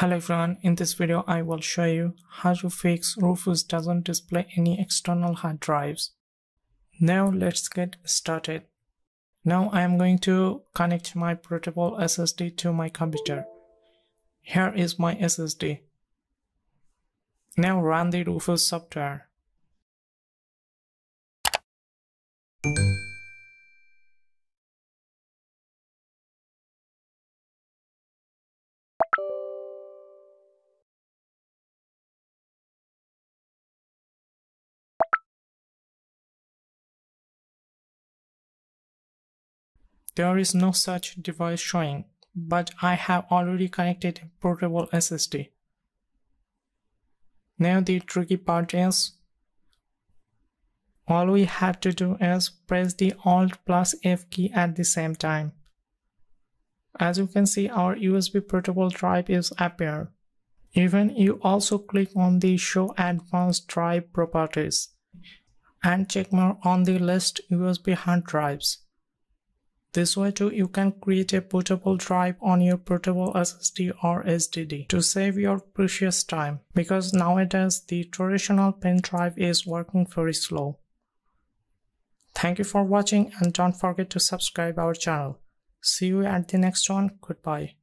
Hello everyone, in this video I will show you how to fix Rufus doesn't display any external hard drives. Now let's get started. Now I am going to connect my portable SSD to my computer. Here is my SSD. Now run the Rufus software. There is no such device showing, but I have already connected portable SSD. Now the tricky part is, all we have to do is press the Alt plus F key at the same time. As you can see, our USB portable drive is appear. Even you also click on the Show Advanced Drive Properties and check more on the list USB hard drives. This way too you can create a portable drive on your portable SSD or HDD to save your precious time because nowadays the traditional pen drive is working very slow. Thank you for watching and don't forget to subscribe our channel. See you at the next one. Goodbye.